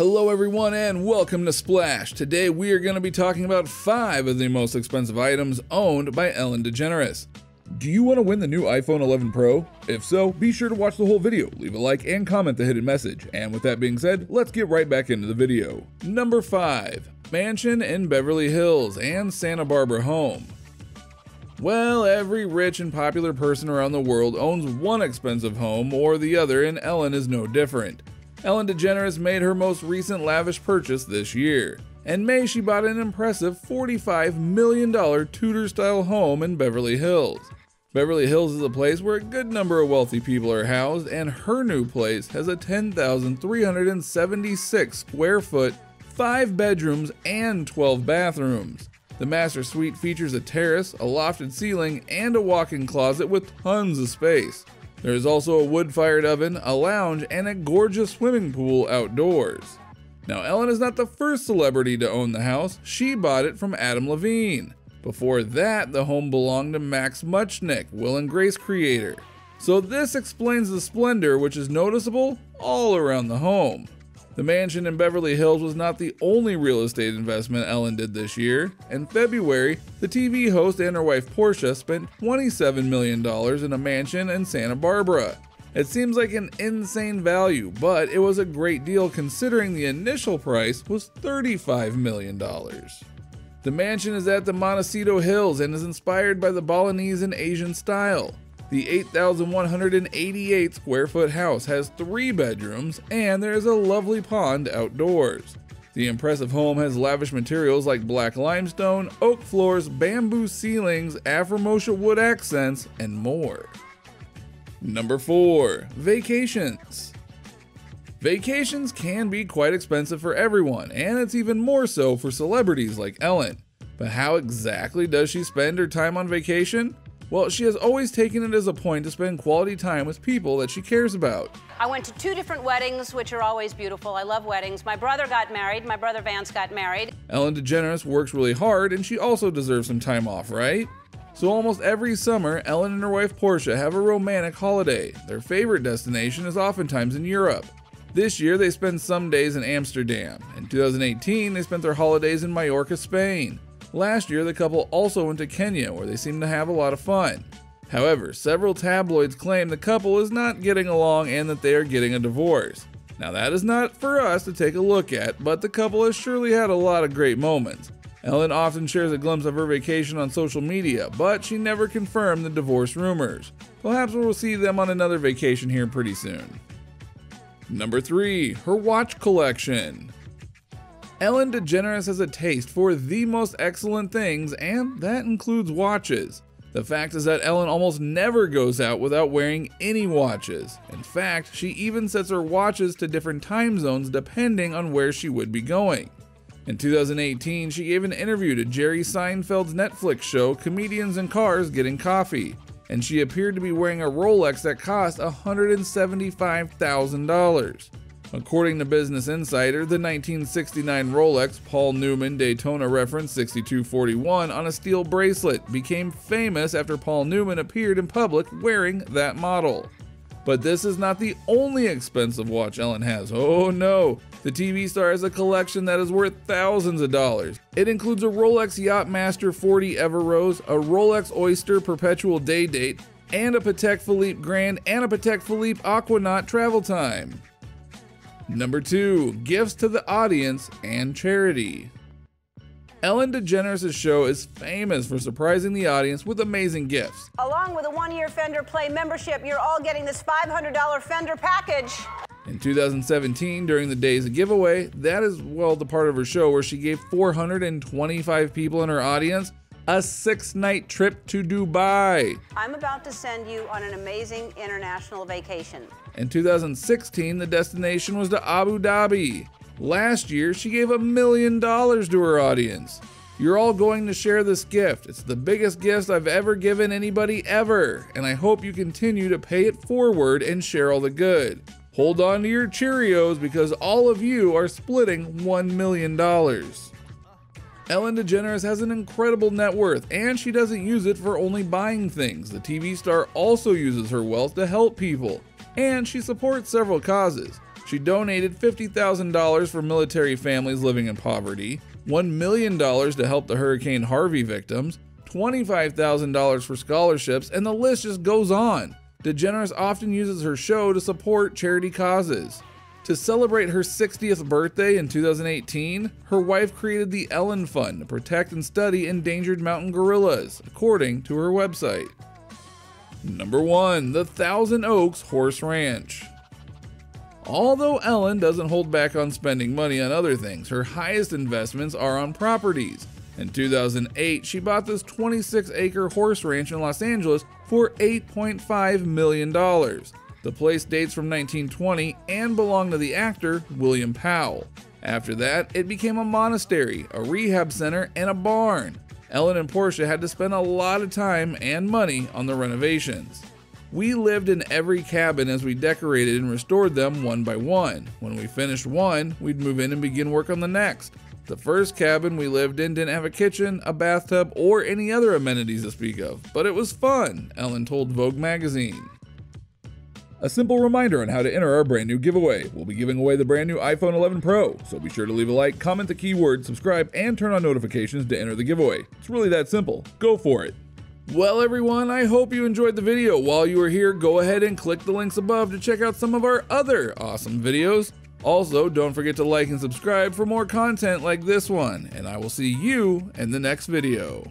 Hello, everyone, and welcome to Splash. Today, we are going to be talking about five of the most expensive items owned by Ellen DeGeneres. Do you want to win the new iPhone 11 Pro? If so, be sure to watch the whole video, leave a like, and comment the hidden message. And with that being said, let's get right back into the video. Number 5 Mansion in Beverly Hills and Santa Barbara Home. Well, every rich and popular person around the world owns one expensive home or the other, and Ellen is no different. Ellen DeGeneres made her most recent lavish purchase this year. In May, she bought an impressive $45 million Tudor style home in Beverly Hills. Beverly Hills is a place where a good number of wealthy people are housed, and her new place has a 10,376 square foot, 5 bedrooms, and 12 bathrooms. The master suite features a terrace, a lofted ceiling, and a walk in closet with tons of space. There is also a wood fired oven, a lounge, and a gorgeous swimming pool outdoors. Now, Ellen is not the first celebrity to own the house, she bought it from Adam Levine. Before that, the home belonged to Max Mutchnick, Will and Grace creator. So, this explains the splendor which is noticeable all around the home. The mansion in Beverly Hills was not the only real estate investment Ellen did this year. In February, the TV host and her wife Portia spent $27 million in a mansion in Santa Barbara. It seems like an insane value, but it was a great deal considering the initial price was $35 million. The mansion is at the Montecito Hills and is inspired by the Balinese and Asian style. The 8,188 square foot house has three bedrooms, and there is a lovely pond outdoors. The impressive home has lavish materials like black limestone, oak floors, bamboo ceilings, Afrormosia wood accents, and more. Number 4. Vacations. Vacations can be quite expensive for everyone, and it's even more so for celebrities like Ellen. But how exactly does she spend her time on vacation? Well, she has always taken it as a point to spend quality time with people that she cares about. I went to two different weddings, which are always beautiful. I love weddings. My brother got married. My brother Vance got married. Ellen DeGeneres works really hard, and she also deserves some time off, right? So almost every summer, Ellen and her wife Portia have a romantic holiday. Their favorite destination is oftentimes in Europe. This year, they spent some days in Amsterdam. In 2018, they spent their holidays in Mallorca, Spain. Last year, the couple also went to Kenya, where they seem to have a lot of fun. However, several tabloids claim the couple is not getting along and that they are getting a divorce. Now, that is not for us to take a look at, but the couple has surely had a lot of great moments. Ellen often shares a glimpse of her vacation on social media, but she never confirmed the divorce rumors. Perhaps we'll see them on another vacation here pretty soon. Number 3. Her watch collection. Ellen DeGeneres has a taste for the most excellent things, and that includes watches. The fact is that Ellen almost never goes out without wearing any watches. In fact, she even sets her watches to different time zones depending on where she would be going. In 2018, she gave an interview to Jerry Seinfeld's Netflix show Comedians in Cars Getting Coffee, and she appeared to be wearing a Rolex that cost $175,000. According to Business Insider, the 1969 Rolex Paul Newman Daytona reference 6241 on a steel bracelet became famous after Paul Newman appeared in public wearing that model. But this is not the only expensive watch Ellen has. Oh no! The TV star has a collection that is worth thousands of dollars. It includes a Rolex Yachtmaster 40 Everose, a Rolex Oyster Perpetual Day Date, and a Patek Philippe Grand and a Patek Philippe Aquanaut travel time. Number 2. Gifts to the audience and charity. Ellen DeGeneres' show is famous for surprising the audience with amazing gifts. Along with a one year Fender Play membership, you're all getting this $500 Fender package. In 2017, during the Days of Giveaway, that is, well, the part of her show where she gave 425 people in her audience a six night trip to Dubai. I'm about to send you on an amazing international vacation. In 2016, the destination was to Abu Dhabi. Last year, she gave a million dollars to her audience. You're all going to share this gift. It's the biggest gift I've ever given anybody ever, and I hope you continue to pay it forward and share all the good. Hold on to your Cheerios because all of you are splitting $1 million. Ellen DeGeneres has an incredible net worth, and she doesn't use it for only buying things. The TV star also uses her wealth to help people, and she supports several causes. She donated $50,000 for military families living in poverty, $1 million to help the Hurricane Harvey victims, $25,000 for scholarships, and the list just goes on. DeGeneres often uses her show to support charity causes. To celebrate her 60th birthday in 2018, her wife created the Ellen Fund to protect and study endangered mountain gorillas, according to her website. Number 1. The Thousand Oaks Horse Ranch. Although Ellen doesn't hold back on spending money on other things, her highest investments are on properties. In 2008, she bought this 26 acre horse ranch in Los Angeles for $8.5 million. The place dates from 1920 and belonged to the actor William Powell. After that, it became a monastery, a rehab center, and a barn. Ellen and Portia had to spend a lot of time and money on the renovations. We lived in every cabin as we decorated and restored them one by one. When we finished one, we'd move in and begin work on the next. The first cabin we lived in didn't have a kitchen, a bathtub, or any other amenities to speak of, but it was fun, Ellen told Vogue magazine. A simple reminder on how to enter our brand new giveaway. We'll be giving away the brand new iPhone 11 Pro, so be sure to leave a like, comment the keyword, subscribe, and turn on notifications to enter the giveaway. It's really that simple. Go for it. Well, everyone, I hope you enjoyed the video. While you are here, go ahead and click the links above to check out some of our other awesome videos. Also, don't forget to like and subscribe for more content like this one, and I will see you in the next video.